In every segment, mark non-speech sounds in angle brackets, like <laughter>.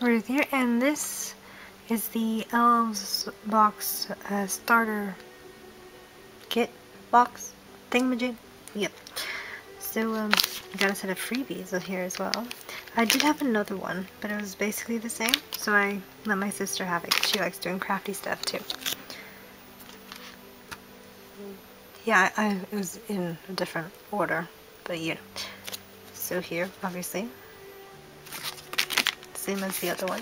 right here. And this is the Elves box uh, starter kit box thingamajig. Yep. So um, I got a set of freebies here as well. I did have another one, but it was basically the same, so I let my sister have it because she likes doing crafty stuff too. Yeah, I, I, it was in a different order, but yeah. So here, obviously, same as the other one.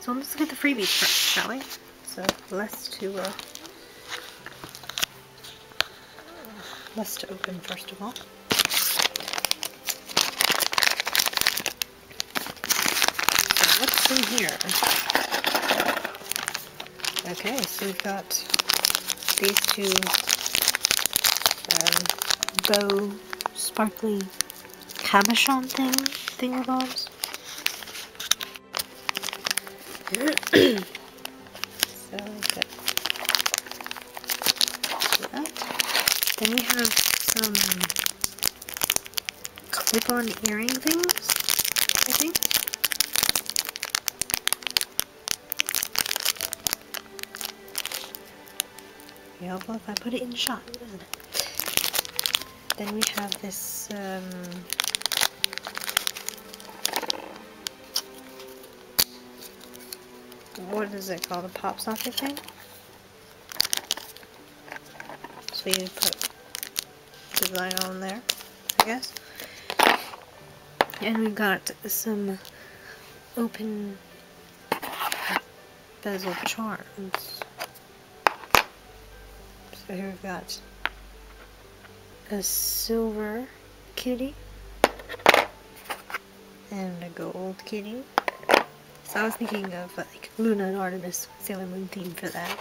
So let's look at the freebies first, shall we? So less to uh, less to open first of all. So what's in here? Okay, so we've got these two um, bow sparkly cabochon thing thingamabobs. <clears throat> so good. That. Then we have some clip-on earring things, I think. Yeah, helpful if I put it in shot, isn't it? Then we have this um, what is it called? A pop socket thing? So you put the design on there, I guess. And we got some open bezel charms. So here we've got a silver kitty and a gold kitty. So I was thinking of like Luna and Artemis Sailor Moon theme for that.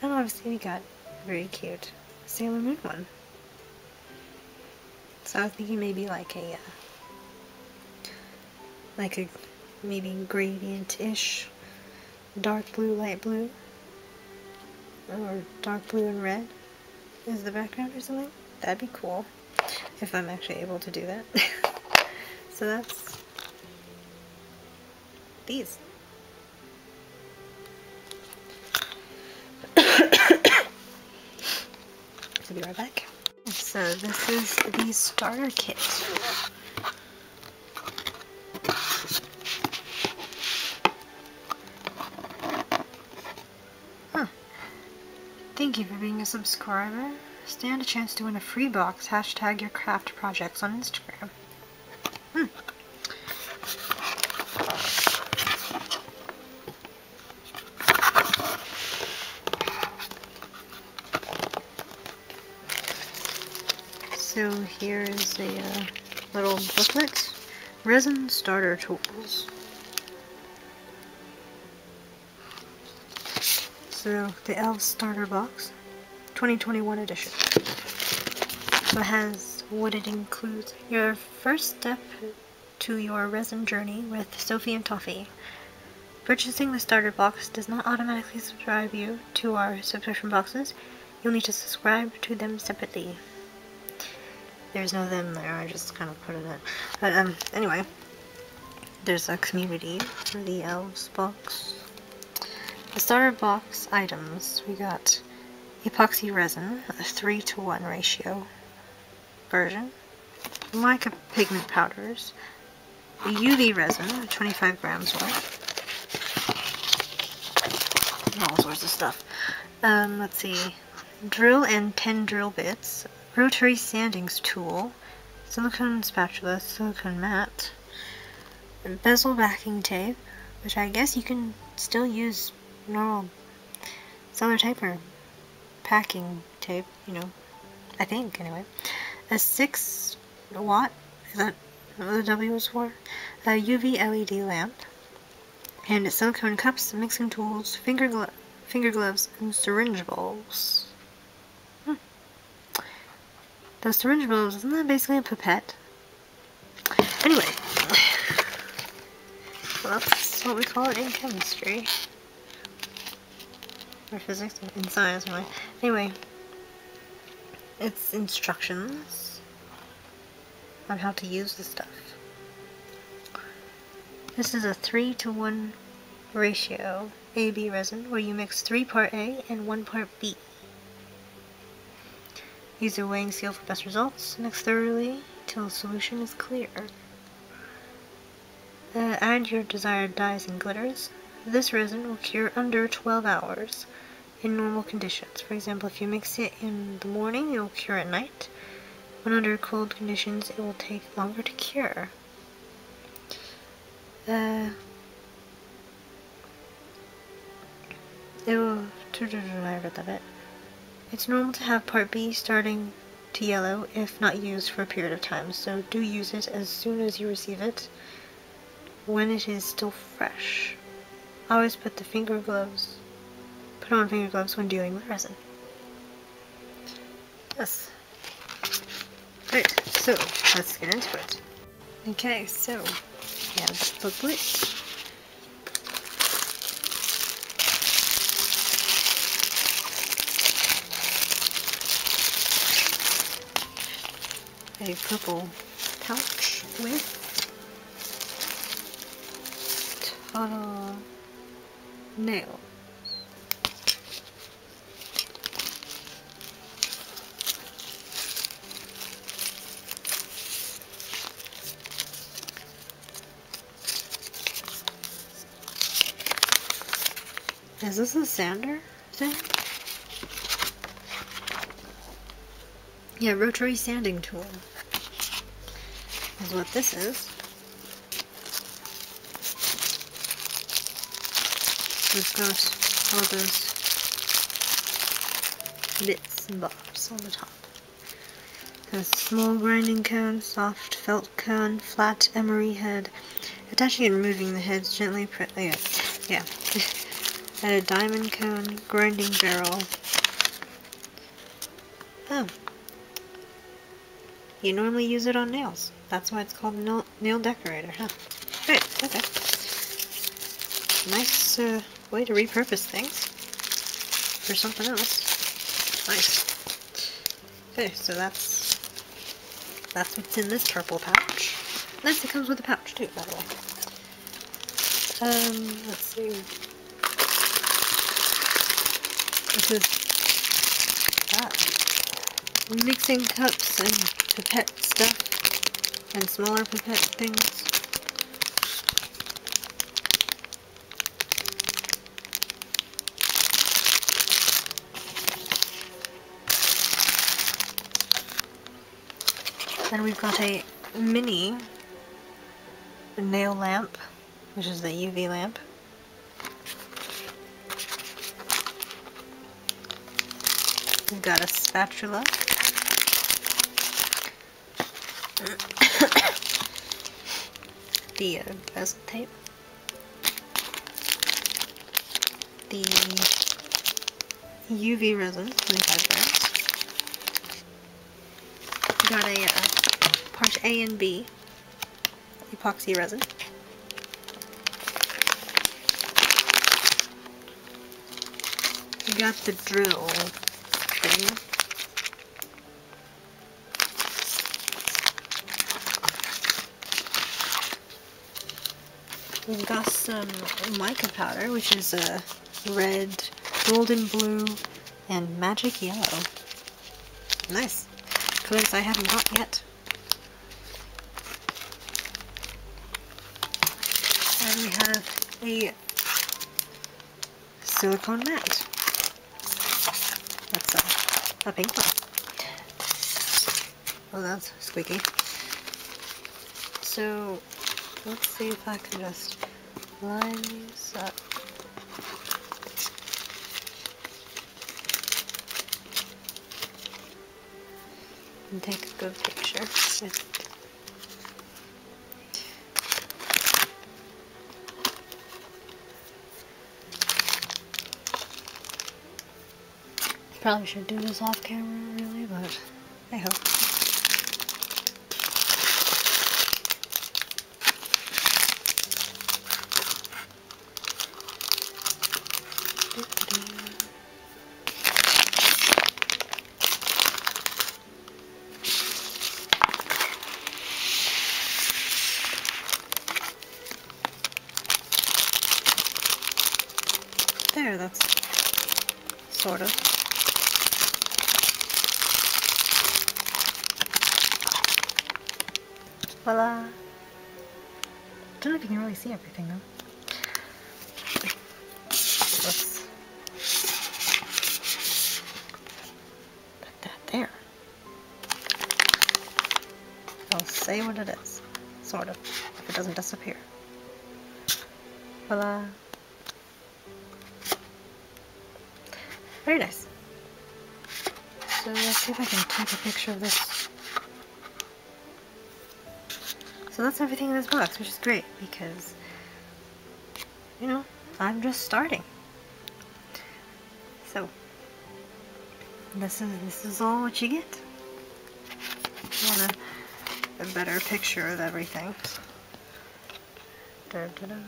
And obviously we got a very cute Sailor Moon one. So I was thinking maybe like a uh, like a maybe gradient-ish dark blue, light blue or dark blue and red is the background or something. That'd be cool if I'm actually able to do that. <laughs> so that's these. <coughs> so be right back. So this is the starter kit. Huh. Thank you for being a subscriber. Stand a chance to win a free box. Hashtag your craft projects on Instagram. Hmm. So here is a uh, little booklet. Resin starter tools. So the Elf starter box, 2021 edition. So it has what it includes. Your first step to your resin journey with Sophie and Toffee. Purchasing the starter box does not automatically subscribe you to our subscription boxes. You'll need to subscribe to them separately. There's no them there, I just kind of put it in. But um, anyway, there's a community for the elves box. The starter box items, we got epoxy resin, a 3 to 1 ratio version, mica pigment powders, UV resin, 25 grams worth, all sorts of stuff. Um, let's see, drill and 10 drill bits, rotary sanding tool, silicone spatula, silicone mat, bezel backing tape, which I guess you can still use normal cellular or packing tape, you know, I think anyway. A 6 watt, is that what the W is for? A UV LED lamp, and silicone cups, mixing tools, finger, glo finger gloves, and syringe bowls. Hmm. The syringe bulbs, isn't that basically a pipette? Anyway. <sighs> Well, that's what we call it in chemistry. Or physics, in science, anyway. Anyway. It's instructions. on how to use the stuff. This is a 3 to 1 ratio AB resin where you mix 3 part A and 1 part B. Use a weighing scale for best results. Mix thoroughly till the solution is clear. Uh, add your desired dyes and glitters. This resin will cure under 12 hours in normal conditions. For example, if you mix it in the morning, it will cure at night. When under cold conditions, it will take longer to cure. Uh, it will. I read that bit. It's normal to have part B starting to yellow if not used for a period of time, so do use it as soon as you receive it when it is still fresh. Always put the finger gloves, put on finger gloves when dealing with resin. Yes. Right, so let's get into it. Okay, so we have the booklet. a purple pouch with ta nail. Is this a sander thing? Yeah, rotary sanding tool is what this is. We've got all those bits and bobs on the top. A small grinding cone, soft felt cone, flat emery head. Attaching and removing the heads gently. Pre oh, yeah, yeah. <laughs> Add a diamond cone, grinding barrel. Oh, you normally use it on nails. That's why it's called nail, nail decorator, huh? Right, okay. Nice uh, way to repurpose things for something else. Nice. Okay, so that's that's what's in this purple pouch. Nice, it comes with a pouch too, by the way. Um, let's see. This is ah, mixing cups and pipette stuff and smaller pipette things. Then we've got a mini nail lamp, which is the UV lamp. We've got a spatula the uh, bezel tape, the UV resin, 25 grams. We got a uh, part A and B epoxy resin. We got the drill We've got some mica powder, which is a red, golden blue, and magic yellow. Nice. Colors I haven't got yet. And we have a silicone mat. That's a, a pink one. Oh, that's squeaky. So, let's see if I can just line these up. And take a good picture. Probably should do this off camera really, but I hope. Voila! I uh, Don't know if you can really see everything though. Let's put that there. I'll say what it is. Sort of. If it doesn't disappear. Voila. Uh, very nice. So let's see if I can take a picture of this. So that's everything in this box, which is great because, you know, I'm just starting. So, this is this is all what you get. You want a, a better picture of everything. Da -da -da.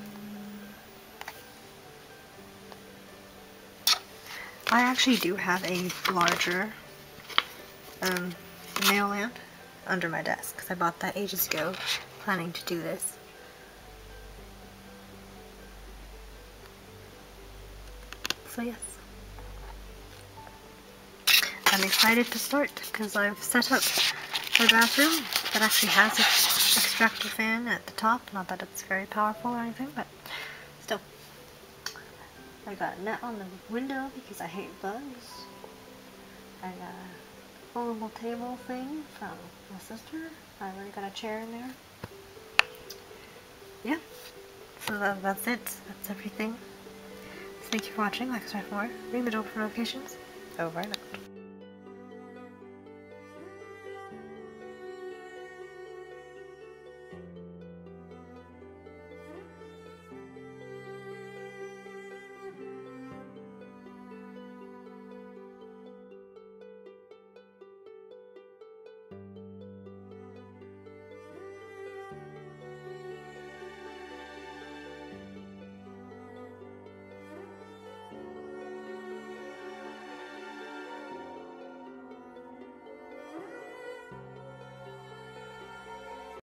I actually do have a larger um, nail lamp under my desk because I bought that ages ago planning to do this. So yes. I'm excited to start because I've set up my bathroom that actually has an extractor fan at the top. Not that it's very powerful or anything, but still. I got a net on the window because I hate bugs. I got a foldable table thing from my sister. I already got a chair in there. Yeah, so that, that's it. That's everything. Thank you for watching. Like, subscribe for more. Ring the bell for notifications. Over and out.